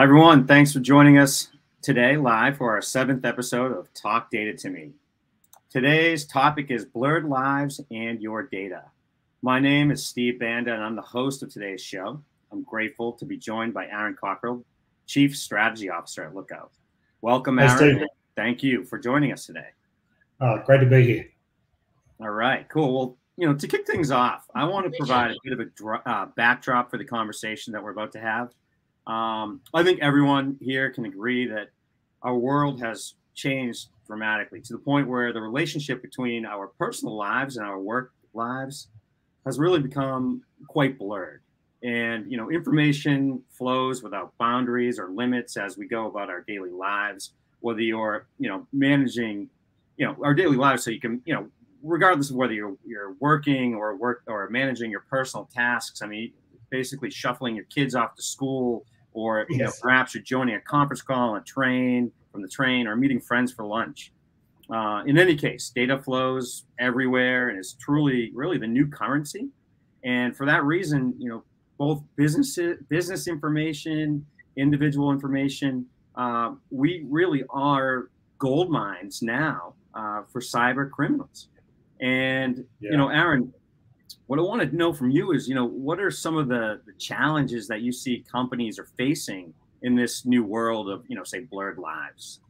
Hi, everyone. Thanks for joining us today live for our seventh episode of Talk Data to Me. Today's topic is blurred lives and your data. My name is Steve Banda, and I'm the host of today's show. I'm grateful to be joined by Aaron Cockerill, Chief Strategy Officer at Lookout. Welcome, Aaron. Thank you for joining us today. Uh, great to be here. All right, cool. Well, you know, to kick things off, I want to provide a bit of a uh, backdrop for the conversation that we're about to have. Um, I think everyone here can agree that our world has changed dramatically to the point where the relationship between our personal lives and our work lives has really become quite blurred. And you know, information flows without boundaries or limits as we go about our daily lives. Whether you're, you know, managing, you know, our daily lives, so you can, you know, regardless of whether you're you're working or work or managing your personal tasks. I mean, basically shuffling your kids off to school, or you yes. know, perhaps you're joining a conference call on a train from the train, or meeting friends for lunch. Uh, in any case, data flows everywhere and is truly, really the new currency. And for that reason, you know, both business business information, individual information, uh, we really are gold mines now uh, for cyber criminals. And yeah. you know, Aaron, what I want to know from you is, you know, what are some of the, the challenges that you see companies are facing in this new world of, you know, say blurred lives?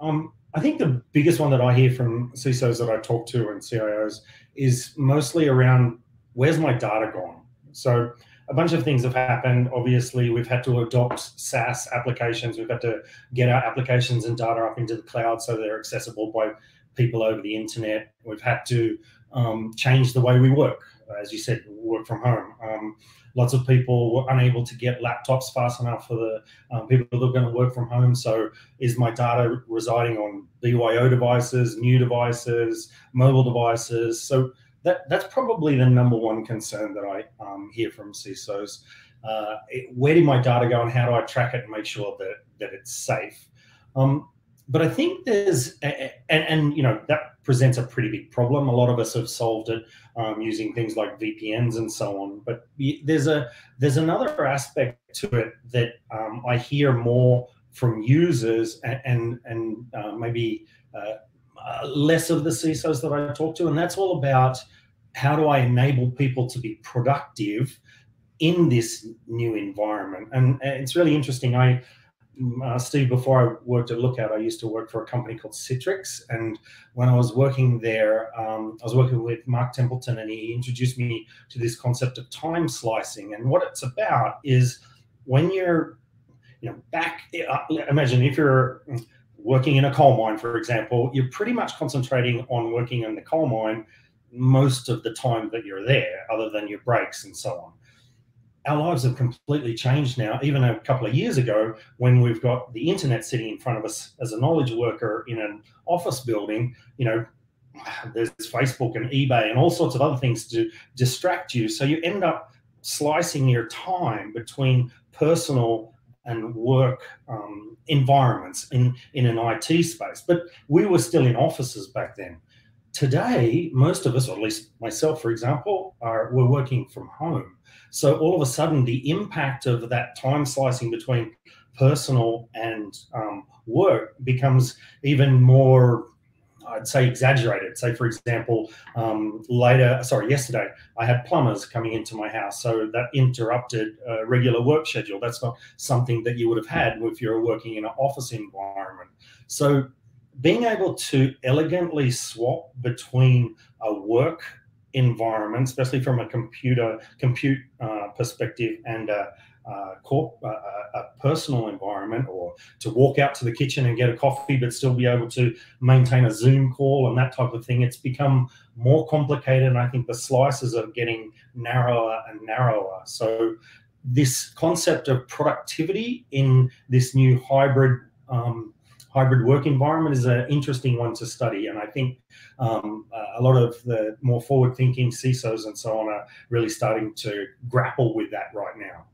Um, I think the biggest one that I hear from CISOs that I talk to and CIOs is mostly around where's my data gone? So a bunch of things have happened. Obviously, we've had to adopt SaaS applications. We've had to get our applications and data up into the cloud so they're accessible by people over the internet. We've had to um, change the way we work. As you said, work from home. Um, lots of people were unable to get laptops fast enough for the um, people that are going to work from home. So, is my data residing on BYO devices, new devices, mobile devices? So, that, that's probably the number one concern that I um, hear from CISOs. Uh, where did my data go and how do I track it and make sure that, that it's safe? Um, but I think there's, and, and, you know, that presents a pretty big problem. A lot of us have solved it um, using things like VPNs and so on. But there's a there's another aspect to it that um, I hear more from users and and, and uh, maybe uh, uh, less of the CISOs that I talk to, and that's all about how do I enable people to be productive in this new environment. And it's really interesting. I uh, Steve, before I worked at Lookout, I used to work for a company called Citrix. And when I was working there, um, I was working with Mark Templeton, and he introduced me to this concept of time slicing. And what it's about is when you're, you know, back, uh, imagine if you're working in a coal mine, for example, you're pretty much concentrating on working in the coal mine most of the time that you're there, other than your breaks and so on our lives have completely changed now. Even a couple of years ago, when we've got the internet sitting in front of us as a knowledge worker in an office building, you know, there's Facebook and eBay and all sorts of other things to distract you. So you end up slicing your time between personal and work um, environments in, in an IT space. But we were still in offices back then. Today, most of us, or at least myself, for example, are we're working from home. So all of a sudden, the impact of that time slicing between personal and um, work becomes even more I'd say exaggerated. Say, for example, um, later, sorry, yesterday, I had plumbers coming into my house. So that interrupted a regular work schedule. That's not something that you would have had if you're working in an office environment. So being able to elegantly swap between a work environment, especially from a computer compute uh, perspective and a, a, corp, a, a, personal environment, or to walk out to the kitchen and get a coffee, but still be able to maintain a Zoom call and that type of thing. It's become more complicated, and I think the slices are getting narrower and narrower. So this concept of productivity in this new hybrid um, hybrid work environment is an interesting one to study. And I think um, a lot of the more forward thinking CISOs and so on are really starting to grapple with that right now.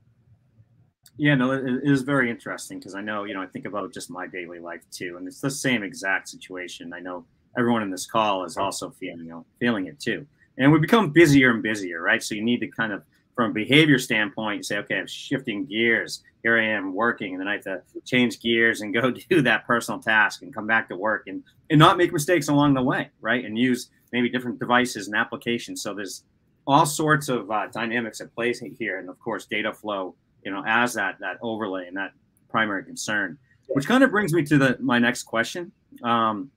Yeah, no, it is very interesting because I know, you know, I think about just my daily life too, and it's the same exact situation. I know everyone in this call is also feeling, you know, feeling it too. And we become busier and busier, right? So you need to kind of from a behavior standpoint, you say, okay, I'm shifting gears. Here I am working, and then I have to change gears and go do that personal task and come back to work and, and not make mistakes along the way, right? And use maybe different devices and applications. So there's all sorts of uh, dynamics at play here, and of course, data flow, you know, as that that overlay and that primary concern. Which kind of brings me to the my next question. Um,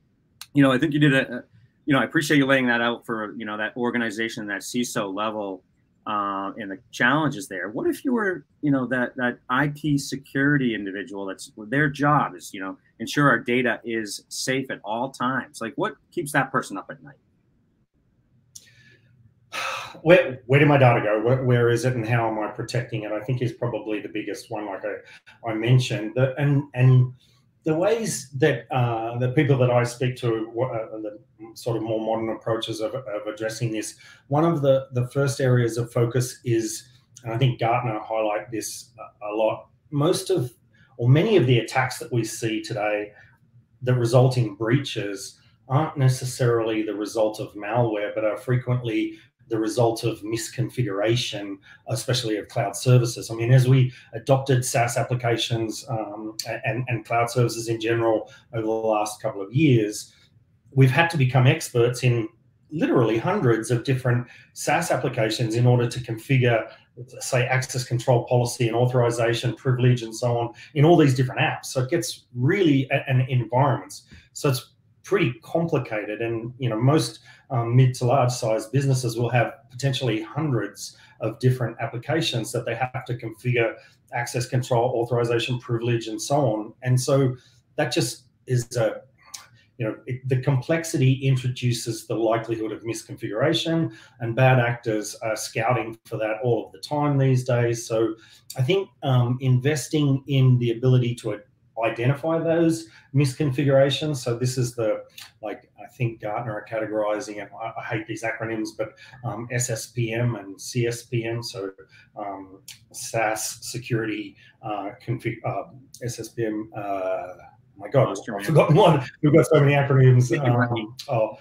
you know, I think you did a, you know, I appreciate you laying that out for you know that organization, that CISO level uh, and the challenges there. What if you were, you know, that that IT security individual that's their job is, you know, ensure our data is safe at all times? Like, what keeps that person up at night? Where where did my data go? where, where is it, and how am I protecting it? I think is probably the biggest one, like I, I mentioned. The, and and the ways that uh, the people that I speak to, uh, the sort of more modern approaches of, of, addressing this, one of the, the first areas of focus is, and I think Gartner highlight this a, a lot, most of, or many of the attacks that we see today that result in breaches aren't necessarily the result of malware, but are frequently the result of misconfiguration, especially of cloud services. I mean, as we adopted SaaS applications um, and, and cloud services in general over the last couple of years, we've had to become experts in literally hundreds of different SaaS applications in order to configure, say, access control policy and authorization, privilege, and so on in all these different apps. So it gets really an environments. So it's pretty complicated, and you know most um, mid to large size businesses will have potentially hundreds of different applications that they have to configure access control, authorization, privilege, and so on. And so that just is a you know it, the complexity introduces the likelihood of misconfiguration and bad actors are scouting for that all of the time these days so i think um, investing in the ability to identify those misconfigurations. So this is the, like, I think Gartner are categorizing it. I, I hate these acronyms, but um, SSPM and CSPM. So um, SaaS security uh, config, uh, SSPM. Uh, my God, I've forgotten one. We've got so many acronyms. Um, oh,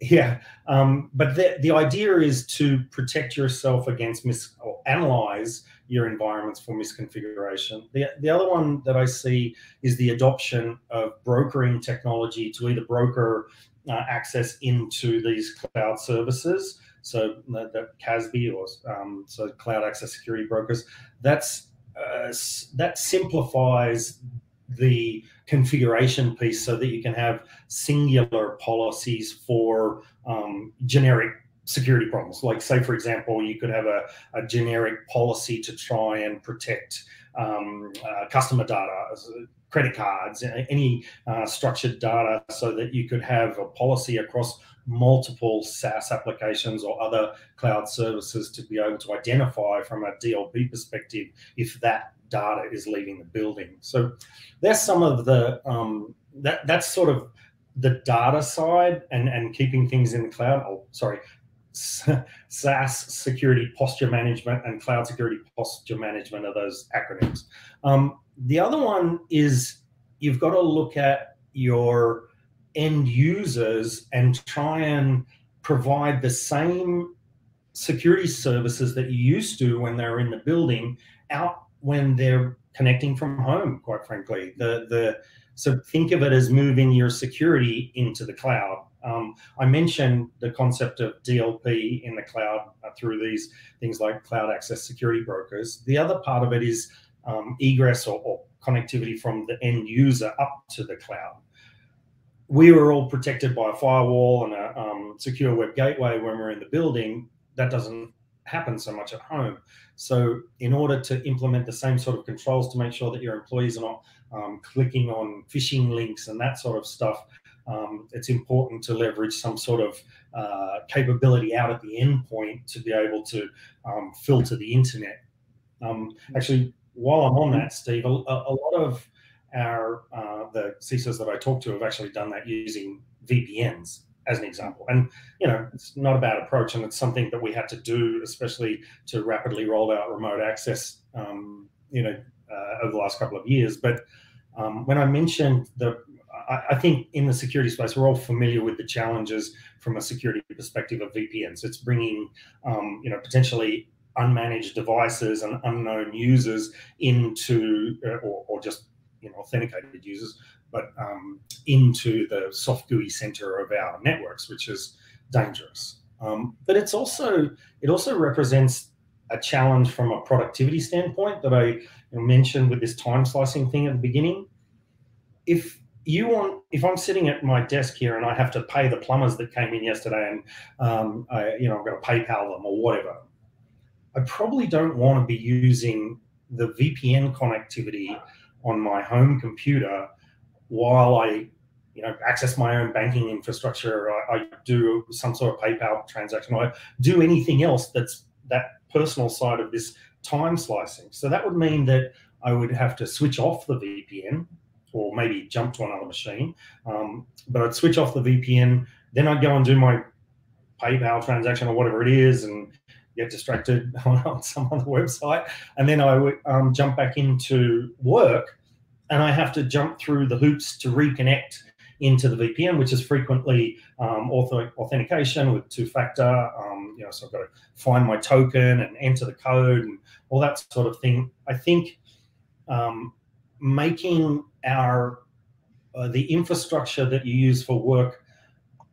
yeah, um, but the, the idea is to protect yourself against mis or analyze your environments for misconfiguration. The, the other one that I see is the adoption of brokering technology to either broker uh, access into these cloud services. So the, the CASB or um, so cloud access security brokers. That's uh, that simplifies the configuration piece so that you can have singular policies for um, generic security problems. Like, say, for example, you could have a, a generic policy to try and protect um, uh, customer data, credit cards, any uh, structured data, so that you could have a policy across multiple SaaS applications or other cloud services to be able to identify from a DLP perspective if that data is leaving the building. So there's some of the um, that that's sort of the data side and and keeping things in the cloud. Oh, sorry, SaaS security posture management and cloud security posture management are those acronyms. Um, the other one is you've got to look at your end users and try and provide the same security services that you used to when they're in the building out when they're connecting from home quite frankly the the so think of it as moving your security into the cloud um, I mentioned the concept of DLP in the cloud uh, through these things like cloud access security brokers. The other part of it is um, egress or, or, connectivity from the end user up to the cloud. We were all protected by a firewall and a um, secure web gateway when we're in the building. That doesn't happen so much at home. So, in order to implement the same sort of controls to make sure that your employees are not um, clicking on phishing links and that sort of stuff, um, it's important to leverage some sort of uh, capability out at the endpoint to be able to um, filter the internet. Um, actually, while I'm on that, Steve, a, a lot of our uh, the CISOs that I talk to have actually done that using VPNs as an example. And you know, it's not a bad approach, and it's something that we had to do, especially to rapidly roll out remote access. Um, you know, uh, over the last couple of years. But um, when I mentioned the I, think in the security space, we're all familiar with the challenges from a security perspective of VPNs. It's bringing, um, you know, potentially unmanaged devices and unknown users into, uh, or, or just you know, authenticated users, but um, into the soft gooey center of our networks, which is dangerous. Um, but it's also it also represents a challenge from a productivity standpoint that I mentioned with this time slicing thing at the beginning. If you want, if I'm sitting at my desk here and I have to pay the plumbers that came in yesterday, and um, I, you know I'm going to PayPal them or whatever, I probably don't want to be using the VPN connectivity on my home computer while I you know access my own banking infrastructure I, I, do some sort of paypal transaction i do anything else that's that personal side of this time slicing. So that would mean that i would have to switch off the vpn or maybe jump to another machine um, but i'd switch off the vpn then i'd go and do my paypal transaction or whatever it is and get distracted on some other website and then i would um, jump back into work and i have to jump through the hoops to reconnect into the VPN, which is frequently um, authentication with two-factor. Um, you know, so I've got to find my token and enter the code and all that sort of thing. I think um, making our uh, the infrastructure that you use for work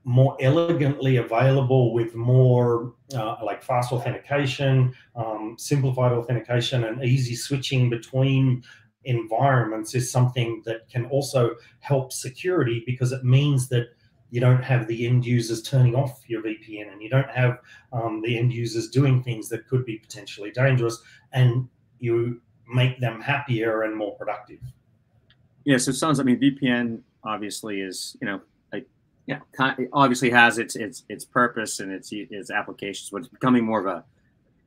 more elegantly available with more uh, like fast authentication, um, simplified authentication, and easy switching between environments is something that can also help security because it means that you don't have the end users turning off your VPN and you don't have um, the end users doing things that could be potentially dangerous and you make them happier and more productive. Yeah, so it sounds. I mean, VPN obviously is you know like yeah obviously has its its its purpose and its its applications, but it's becoming more of a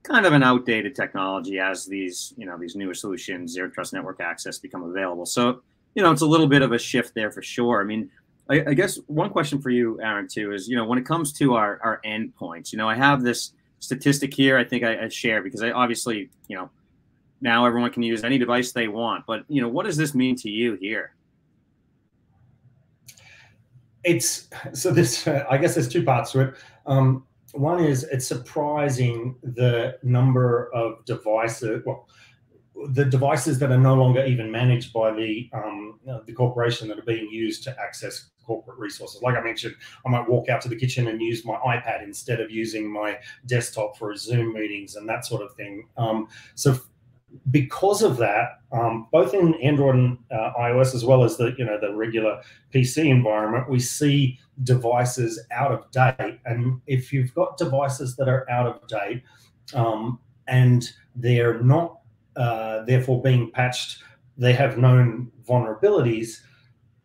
kind of an outdated technology as these you know these newer solutions zero trust network access become available so you know it's a little bit of a shift there for sure i mean i, I guess one question for you aaron too is you know when it comes to our our endpoints you know i have this statistic here i think I, I share because i obviously you know now everyone can use any device they want but you know what does this mean to you here it's so this i guess there's two parts to it um, one is it's surprising the number of devices. Well, the devices that are no longer even managed by the um, the corporation that are being used to access corporate resources. Like I mentioned, I might walk out to the kitchen and use my iPad instead of using my desktop for Zoom meetings and that sort of thing. Um, so because of that, um, both in Android and uh, iOS, as well as the you know the regular PC environment, we see devices out of date. And if you've got devices that are out of date um, and they're not uh, therefore being patched, they have known vulnerabilities,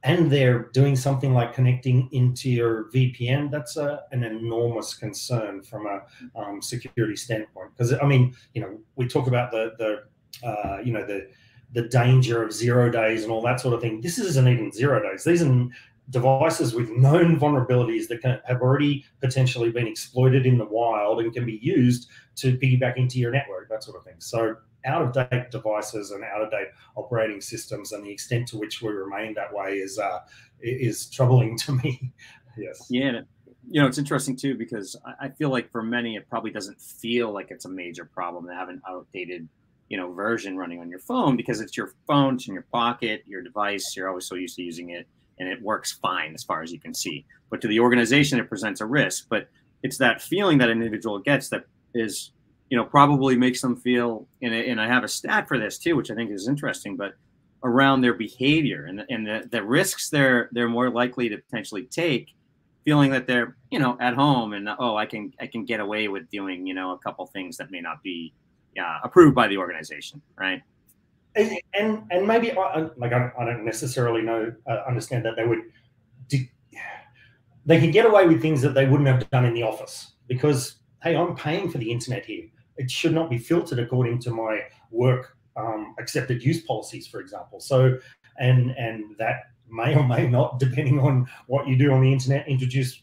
and they're doing something like connecting into your VPN, that's a, an enormous concern from a um, security standpoint. Because I mean, you know, we talk about the the uh, you know the the danger of zero days and all that sort of thing. This isn't even zero days. These are devices with known vulnerabilities that can, have already potentially been exploited in the wild and can be used to piggyback into your network, that sort of thing. So out of date devices and out of date operating systems and the extent to which we remain that way is uh, is troubling to me. yes. Yeah. You know, it's interesting too because I feel like for many it probably doesn't feel like it's a major problem to have an outdated you know version running on your phone because it's your phone it's in your pocket your device you're always so used to using it and it works fine as far as you can see. But to the organization it presents a risk but it's that feeling that an individual gets that is you know probably makes them feel and, and i have a stat for this too which i think is interesting but around their behavior and, the, and the, the risks they're they're more likely to potentially take feeling that they're you know at home and oh i can i can get away with doing you know a couple things that may not be uh, approved by the organization, right? And and, and maybe I, like I, I don't necessarily know uh, understand that they would they can get away with things that they wouldn't have done in the office because hey, I'm paying for the internet here. It should not be filtered according to my work um, accepted use policies, for example. So and and that may or may not, depending on what you do on the internet, introduce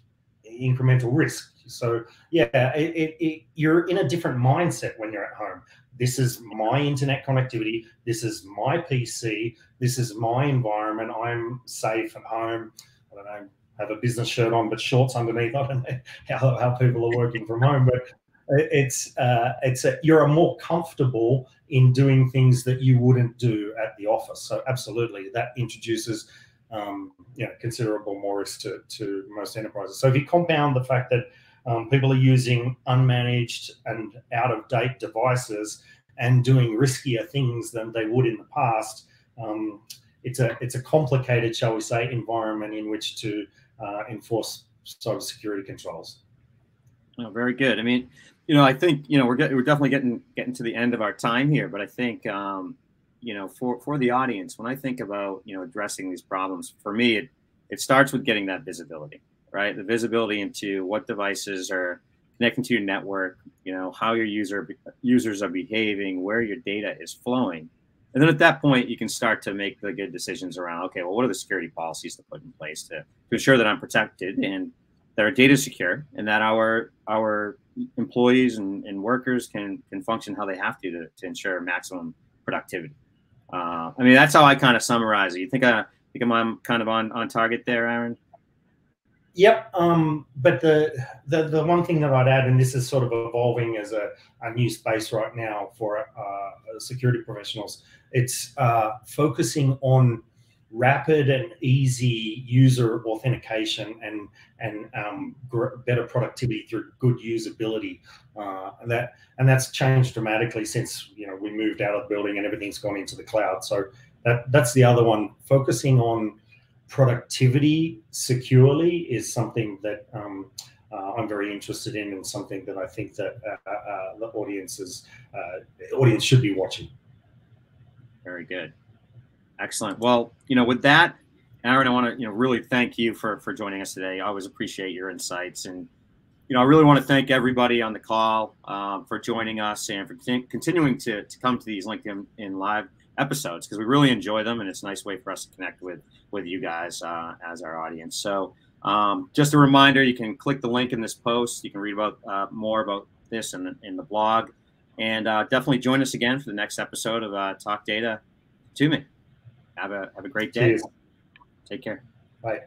incremental risk. So yeah, it, it, it, you're in a different mindset when you're at home. This is my internet connectivity. This is my PC. This is my environment. I'm safe at home. I don't know, have a business shirt on, but shorts underneath. I don't know how, how people are working from home, but it's uh, it's a, you're a more comfortable in doing things that you wouldn't do at the office. So absolutely, that introduces um, you know considerable more risk to, to most enterprises. So if you compound the fact that um, people are using unmanaged and out of date devices and doing riskier things than they would in the past, um, it's a it's a complicated, shall we say, environment in which to uh, enforce cybersecurity controls. Oh, very good. I mean, you know, I think you know we're we're definitely getting getting to the end of our time here, but I think um, you know for for the audience, when I think about you know addressing these problems, for me it it starts with getting that visibility, right? The visibility into what devices are connecting to your network, you know, how your user users are behaving, where your data is flowing. And then at that point, you can start to make the good decisions around, okay, well, what are the security policies to put in place to, to ensure that I'm protected and that our data is secure and that our our employees and, and workers can can function how they have to to, to ensure maximum productivity. Uh, I mean, that's how I kind of summarize it. You think I think I'm kind of on on target there, Aaron? Yep. Um, but the, the the one thing that I'd add, and this is sort of evolving as a, a new space right now for uh, security professionals, it's uh, focusing on rapid and easy user authentication and and um, better productivity through good usability. Uh, and that and that's changed dramatically since you know we moved out of the building and everything's gone into the cloud. So that that's the other one. Focusing on productivity securely is something that um, uh, I'm very interested in and something that I think that uh, uh, the audiences uh, audience should be watching. Very good. Excellent. Well, you know, with that, Aaron, I want to you know really thank you for for joining us today. I always appreciate your insights, and you know, I really want to thank everybody on the call um, for joining us and for continuing to to come to these LinkedIn in live episodes because we really enjoy them, and it's a nice way for us to connect with with you guys uh, as our audience. So, um, just a reminder: you can click the link in this post. You can read about uh, more about this in the, in the blog, and uh, definitely join us again for the next episode of uh, Talk Data to me. Have a have a great day. Cheers. Take care. Bye.